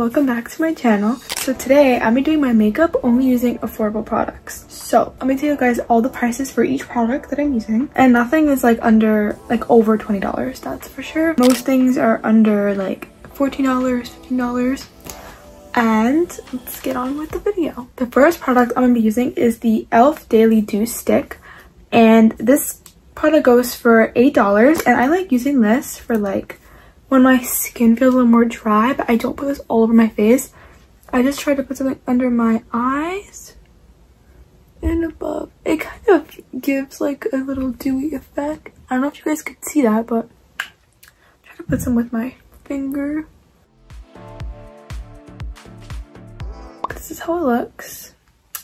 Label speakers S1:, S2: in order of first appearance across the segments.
S1: welcome back to my channel. So today I'm be doing my makeup only using affordable products. So I'm gonna tell you guys all the prices for each product that I'm using and nothing is like under like over $20 that's for sure. Most things are under like $14, $15 and let's get on with the video. The first product I'm gonna be using is the e.l.f. Daily Dew Stick and this product goes for $8 and I like using this for like when my skin feels a little more dry, but I don't put this all over my face. I just try to put something under my eyes and above. It kind of gives like a little dewy effect. I don't know if you guys could see that, but I try to put some with my finger. This is how it looks.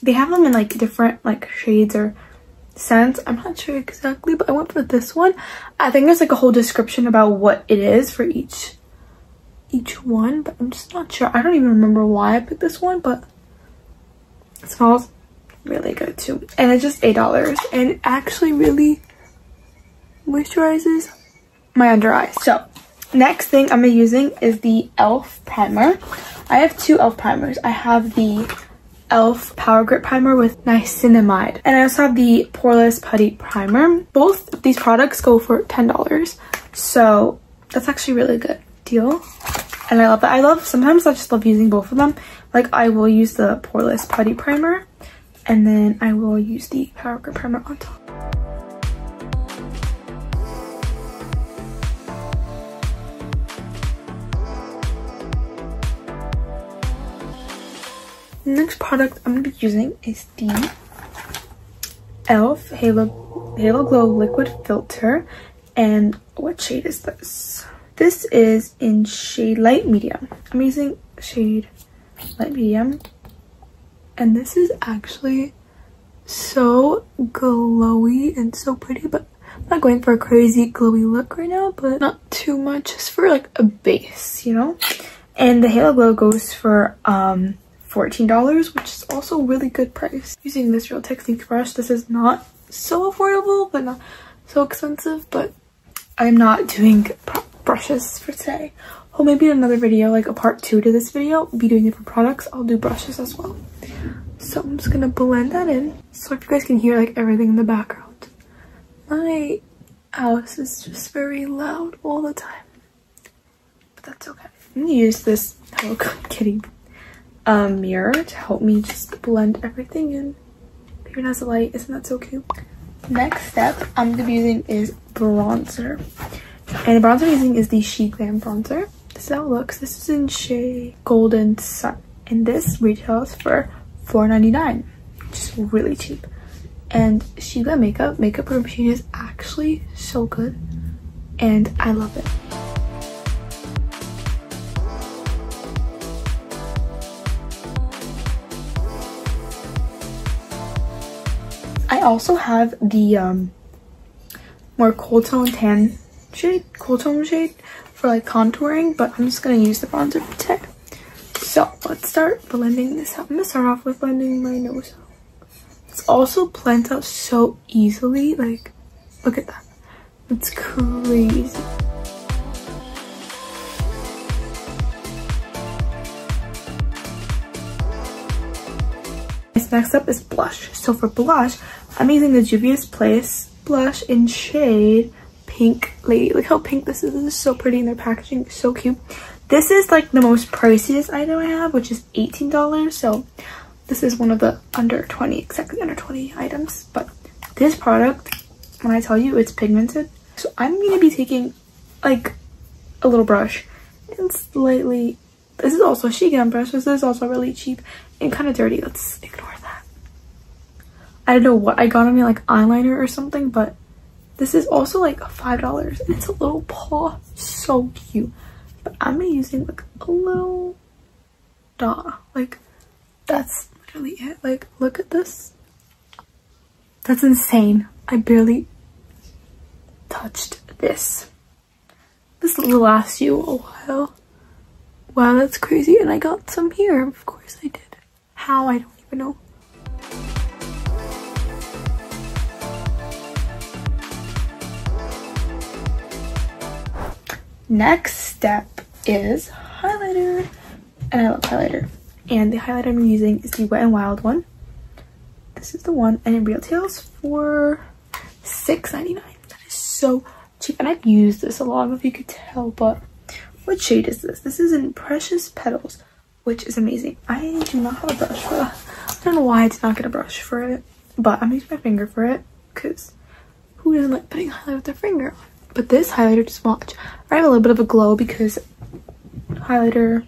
S1: They have them in like different like shades or scents. I'm not sure exactly, but I went for this one. I think there's like a whole description about what it is for each each one, but I'm just not sure. I don't even remember why I picked this one, but it smells really good too. And it's just $8 and it actually really moisturizes my under eyes. So next thing I'm using is the e.l.f. primer. I have two e.l.f. primers. I have the e.l.f. Power Grip Primer with niacinamide. And I also have the Poreless Putty Primer. Both of these products go for $10. So that's actually really good deal. And I love that. I love, sometimes I just love using both of them. Like I will use the Poreless Putty Primer and then I will use the Power Grip Primer on top. Next product I'm going to be using is the e.l.f. Halo, Halo Glow Liquid Filter. And what shade is this? This is in shade light medium. I'm using shade light medium. And this is actually so glowy and so pretty, but I'm not going for a crazy glowy look right now, but not too much, just for like a base, you know? And the Halo Glow goes for um $14, which is also a really good price. Using this Real Techniques brush, this is not so affordable, but not so expensive, but I'm not doing brushes for today. Or maybe another video, like a part two to this video, I'll be doing different products. I'll do brushes as well. So I'm just gonna blend that in. So if you guys can hear like everything in the background. My house is just very loud all the time. But that's okay. I'm gonna use this Hello Kitty a mirror to help me just blend everything in. Even as a light, isn't that so cute? Next step I'm gonna be using is bronzer. And the bronzer I'm using is the SHEGLAM bronzer. This is how it looks. This is in shade Golden Sun. And this retails for $4.99, which is really cheap. And SHEGLAM makeup, makeup machine is actually so good. And I love it. Also have the um, more cool tone tan shade, cool tone shade for like contouring, but I'm just gonna use the bronzer today. So let's start blending this out. I'm gonna start off with blending my nose It's also blends out so easily. Like, look at that. It's crazy. Next up is blush. So for blush, I'm using the Juvia's Place blush in shade Pink Lady. Look how pink this is. This is so pretty and their packaging so cute. This is like the most priciest item I have, which is $18. So this is one of the under 20, exactly under 20 items. But this product, when I tell you it's pigmented, so I'm going to be taking like a little brush and slightly, this is also a SHEGLAM brush. This is also really cheap and kind of dirty. Let's ignore I don't know what I got on me, like eyeliner or something, but this is also like $5 and it's a little paw. So cute. But I'm gonna using like a little dot. Like that's literally it. Like look at this. That's insane. I barely touched this. This will last you a while. Wow, that's crazy. And I got some here. Of course I did. How? I don't even know. Next step is highlighter. and I love highlighter. And the highlighter I'm using is the Wet n Wild one. This is the one, and it retails for $6.99. That is so cheap, and I've used this a lot. I don't know if you could tell, but what shade is this? This is in Precious Petals, which is amazing. I do not have a brush for that. I don't know why I did not get a brush for it, but I'm using my finger for it because who doesn't like putting highlight with their finger on? But this highlighter, just watch. I have a little bit of a glow because highlighter,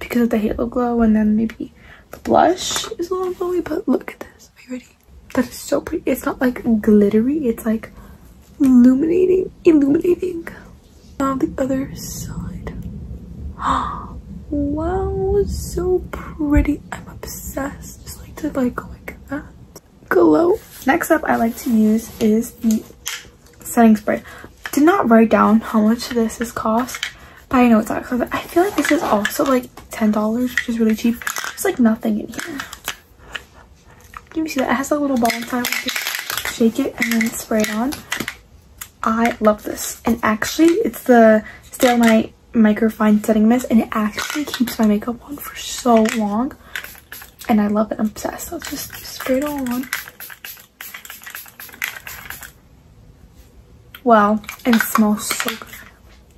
S1: because of the halo glow, and then maybe the blush is a little glowy, but look at this. Are you ready? That is so pretty. It's not like glittery, it's like illuminating, illuminating. Now the other side. wow, so pretty. I'm obsessed. Just like to like go like that. Glow. Next up I like to use is the setting spray. Did not write down how much this is cost, but I know it's not expensive. I feel like this is also like $10, which is really cheap. There's like nothing in here. Can you see that? It has a little ball inside. Shake it and then spray it on. I love this. And actually, it's the Stay Night Microfine Setting Mist. And it actually keeps my makeup on for so long. And I love it. I'm obsessed. So just spray it all on. Wow. And smells so good.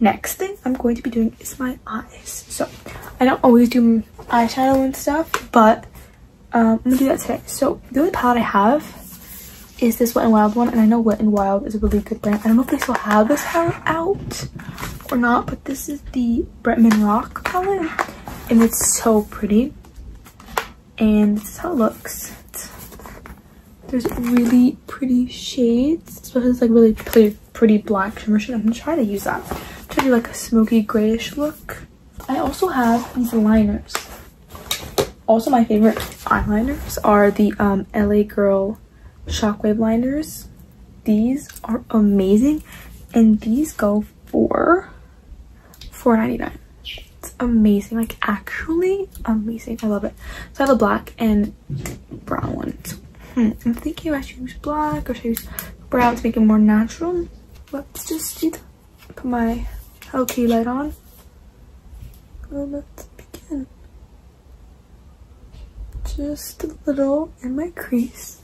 S1: Next thing I'm going to be doing is my eyes. So I don't always do eyeshadow and stuff, but um, I'm gonna do that today. So the only palette I have is this Wet n Wild one, and I know Wet n Wild is a really good brand. I don't know if they still have this palette out or not, but this is the Bretman Rock palette, and it's so pretty. And this is how it looks. There's really pretty shades, especially this like really pretty, pretty black shimmer shade. I'm gonna try to use that to do like a smoky grayish look. I also have these liners. Also, my favorite eyeliners are the um, LA Girl Shockwave liners. These are amazing, and these go for $4.99. It's amazing, like actually amazing. I love it. So I have a black and brown one. Hmm, I'm thinking I should use black or should I use brown to make it more natural. Let's just do Put my LT light on. let's begin. Just a little in my crease.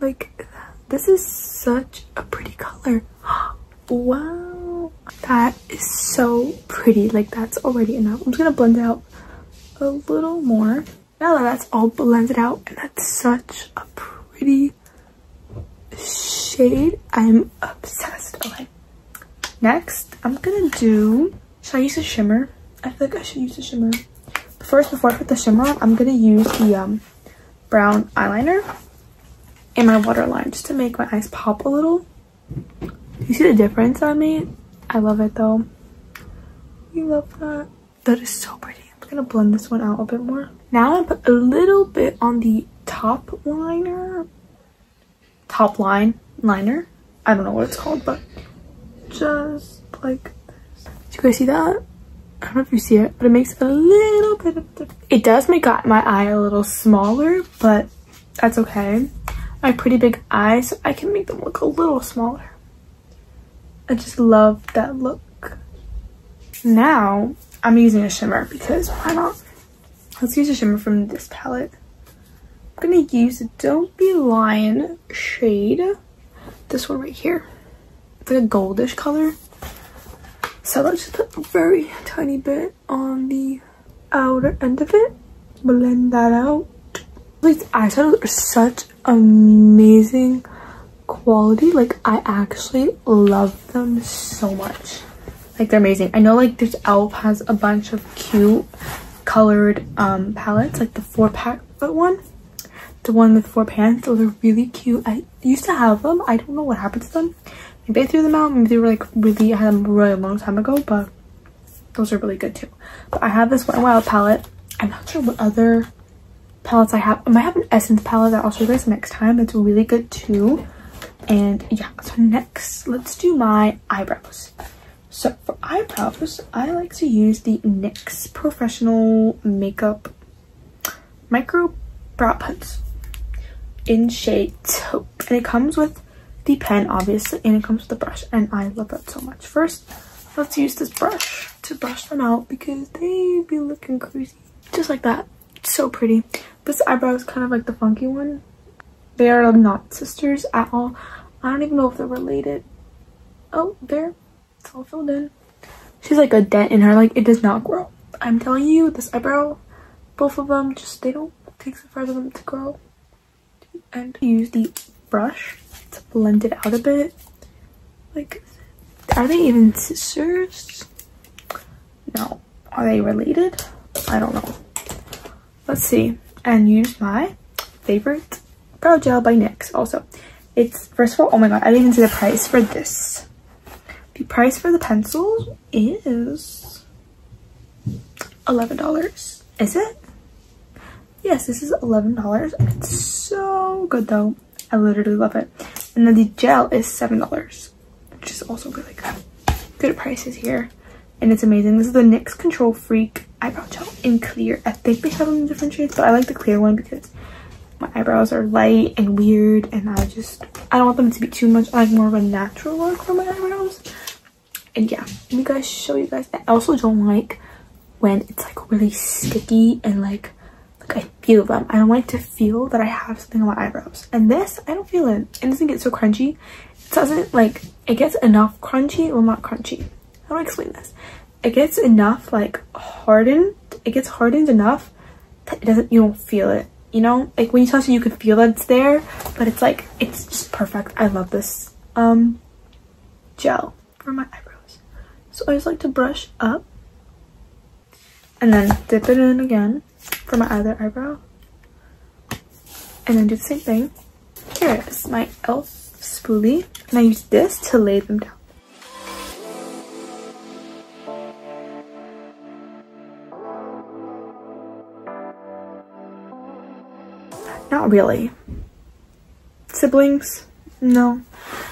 S1: Like this is such a pretty color. Wow. That is so pretty. Like that's already enough. I'm just gonna blend it out a little more. Now that that's all blended out and that's such a pretty shade i'm obsessed okay next i'm gonna do should i use a shimmer i feel like i should use a shimmer first before i put the shimmer on i'm gonna use the um brown eyeliner in my waterline just to make my eyes pop a little. You see the difference on me? I love it though. You love that? That is so pretty. I'm gonna blend this one out a bit more. Now I'm gonna put a little bit on the top liner. Top line liner. I don't know what it's called, but just like this. Do you guys see that? I don't know if you see it, but it makes a little bit of difference. It does make my eye a little smaller, but that's okay my pretty big eyes, so I can make them look a little smaller. I just love that look. Now, I'm using a shimmer because why not? Let's use a shimmer from this palette. Gonna use Don't Be Lion shade. This one right here. It's like a goldish color. So let's just put a very tiny bit on the outer end of it. Blend that out. These eyeshadows are such amazing quality. Like, I actually love them so much. Like, they're amazing. I know, like, this e.l.f. has a bunch of cute colored um, palettes. Like, the four-pack one. The one with four pans. Those are really cute. I used to have them. I don't know what happened to them. Maybe I threw them out. Maybe they were, like, really... I had them really long time ago, but those are really good, too. But I have this Wet n Wild palette. I'm not sure what other palettes I have. I might have an Essence palette that I'll show you guys next time. It's really good too. And yeah, so next, let's do my eyebrows. So for eyebrows, I like to use the NYX Professional Makeup Micro Brow Pens in shade taupe. And it comes with the pen, obviously, and it comes with the brush. And I love that so much. First, let's use this brush to brush them out because they be looking crazy. Just like that. so pretty. This eyebrow is kind of like the funky one. They are not sisters at all. I don't even know if they're related. Oh, there. It's all filled in. She's like a dent in her. Like, it does not grow. I'm telling you, this eyebrow, both of them, just they don't take so far for them to grow. And use the brush to blend it out a bit. Like, are they even sisters? No. Are they related? I don't know. Let's see. And use my favorite brow gel by NYX also. It's, first of all, oh my god, I didn't even see the price for this. The price for the pencil is $11. Is it? Yes, this is $11. It's so good though. I literally love it. And then the gel is $7, which is also really good. Good prices here. And it's amazing. This is the NYX Control Freak Eyebrow Gel in clear. I think they have them in different shades, but I like the clear one because my eyebrows are light and weird and I just, I don't want them to be too much. Like more of a natural look for my eyebrows. And yeah, let me guys show you guys. I also don't like when it's like really sticky and like like I feel them. I like to feel that I have something on my eyebrows. And this, I don't feel it. It doesn't get so crunchy. It doesn't like, it gets enough crunchy, well not crunchy. How do I explain this? It gets enough like hardened. It gets hardened enough that it doesn't, you don't feel it. You know, like when you touch it, you can feel that it's there, but it's like, it's just perfect. I love this um gel for my eyebrows. So I just like to brush up and then dip it in again for my other eyebrow. And then do the same thing. Here is my elf spoolie. And i use this to lay them down. Not really. Siblings? No.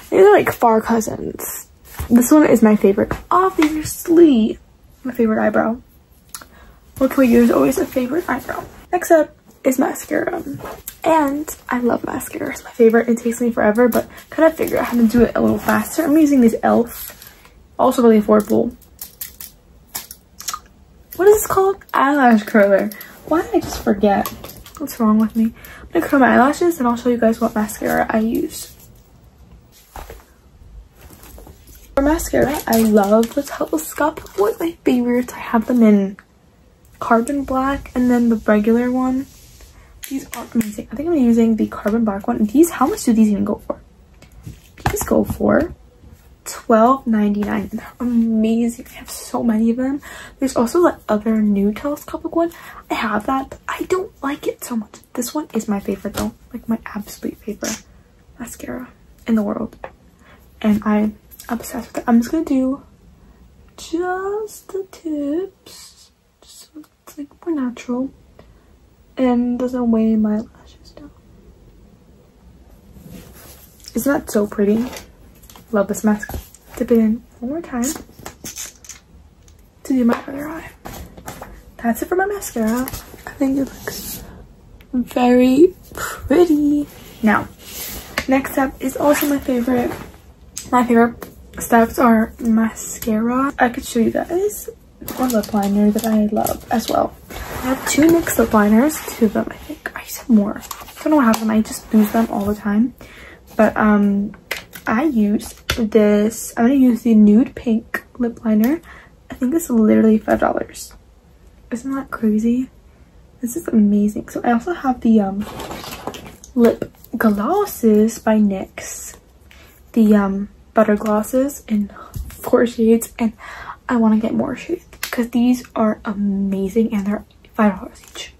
S1: These are like far cousins. This one is my favorite. Obviously my favorite eyebrow what can we use? Always a favorite eyebrow. Next up is mascara. And I love mascara. It's my favorite. It takes me forever, but kind of figure out how to do it a little faster. I'm using this e.l.f. Also really affordable. What is this called? Eyelash curler. Why did I just forget? What's wrong with me? I'm gonna curl my eyelashes and I'll show you guys what mascara I use. For mascara, I love the Telescope. one. My favorites. I have them in carbon black and then the regular one. These are amazing. I think i'm using the carbon black one. These how much do these even go for? These go for 12.99 they're amazing. I have so many of them. There's also the other new telescopic one i have that but i don't like it so much. This one is my favorite though. Like my absolute favorite mascara in the world. And i'm obsessed with it. I'm just gonna do just the tips more natural and doesn't weigh my lashes down. Isn't that so pretty? Love this mask. Dip it in one more time to do my other eye. That's it for my mascara. I think it looks very pretty. Now, next up is also my favorite. My favorite steps are mascara. I could show you guys one lip liner that I love as well. I have two NYX lip liners, two of them I think. I have more. I don't know what happened. I just lose them all the time. But um, I use this. I'm gonna use the nude pink lip liner. I think it's literally five dollars. Isn't that crazy? This is amazing. So I also have the um lip glosses by NYX. The um butter glosses in four shades and I want to get more shades because these are amazing and they're five dollars each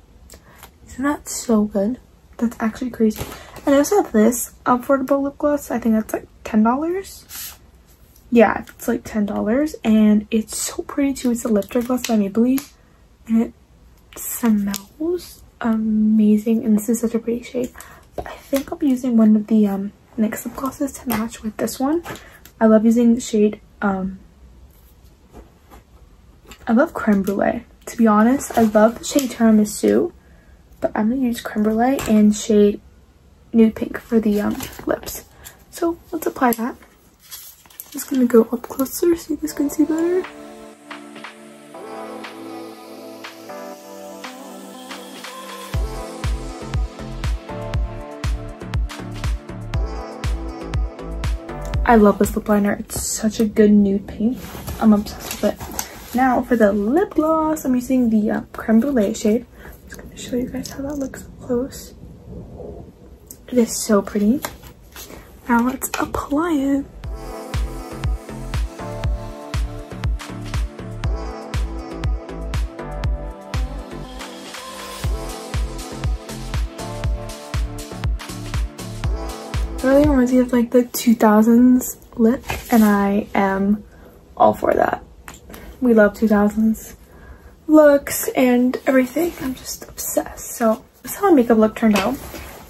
S1: isn't that so good? That's actually crazy. And i also have this affordable lip gloss. I think that's like ten dollars. Yeah it's like ten dollars. And it's so pretty too. It's a lifter gloss by maybelline. And it smells amazing. And this is such a pretty shade. But i think i'll be using one of the um NYX lip glosses to match with this one. I love using the shade um I love creme brulee to be honest. I love the shade Tiramisu, but I'm going to use Creme Brulee and shade Nude Pink for the um, lips. So let's apply that. I'm just going to go up closer so you guys can see better. I love this lip liner. It's such a good nude pink. I'm obsessed with it. Now for the lip gloss, I'm using the uh, Creme Brulee shade. I'm just going to show you guys how that looks close. It is so pretty. Now let's apply it. really reminds me of like the 2000s lip and I am all for that. We love 2000s looks and everything. I'm just obsessed. So this is how my makeup look turned out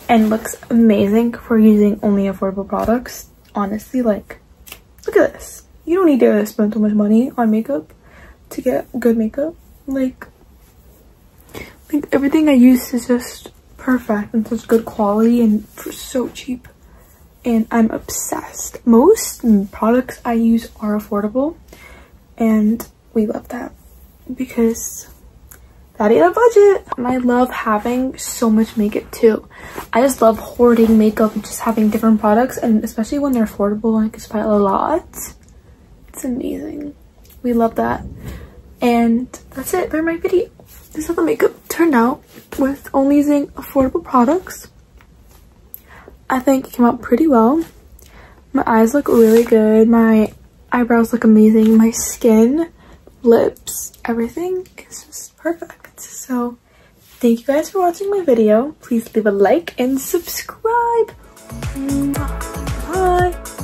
S1: and looks amazing for using only affordable products. Honestly, like, look at this. You don't need to spend so much money on makeup to get good makeup. Like, like everything I use is just perfect and such good quality and for so cheap and I'm obsessed. Most products I use are affordable and we love that because that ain't a budget. And I love having so much makeup too. I just love hoarding makeup and just having different products and especially when they're affordable I can spend a lot. It's amazing. We love that. And that's it for my video. This is how the makeup turned out with only using affordable products. I think it came out pretty well. My eyes look really good. My eyebrows look amazing. My skin, lips, everything is just perfect. So thank you guys for watching my video. Please leave a like and subscribe. Bye.